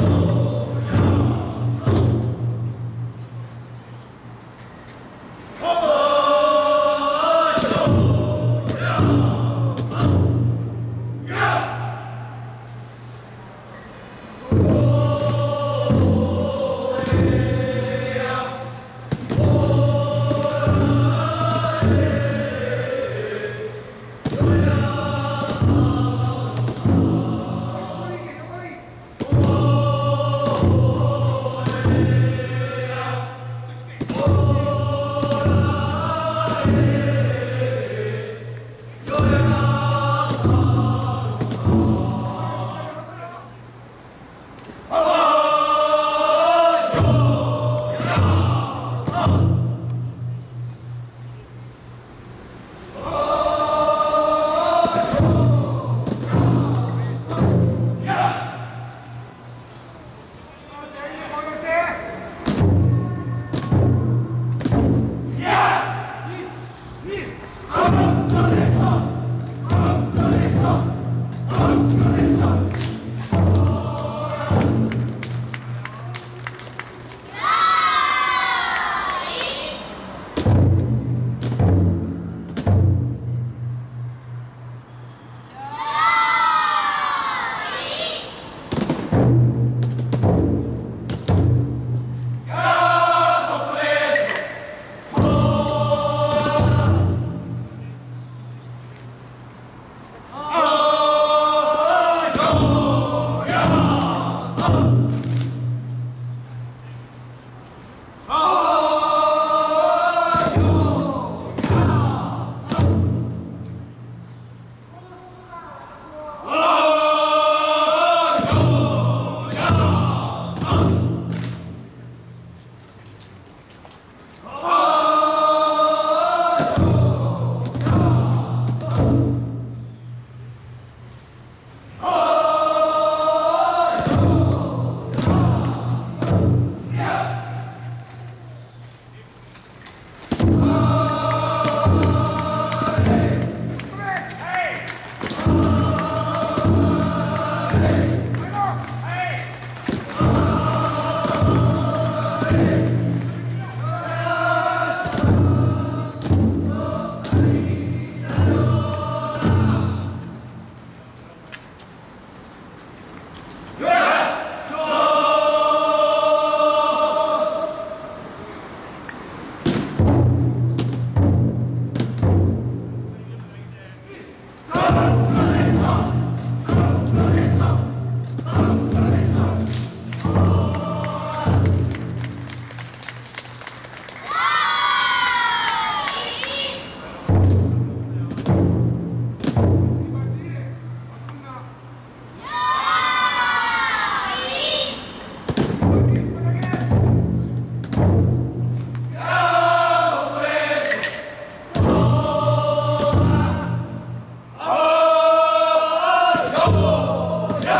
Oh!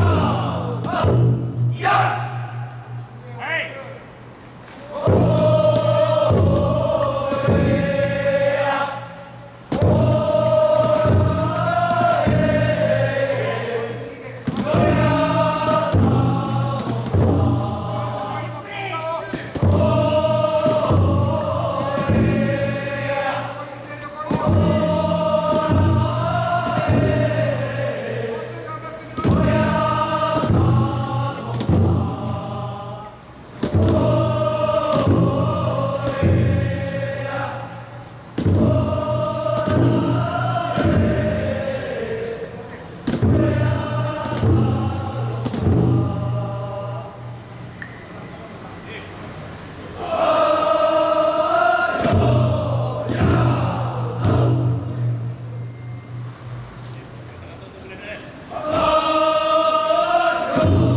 Oh! Oh.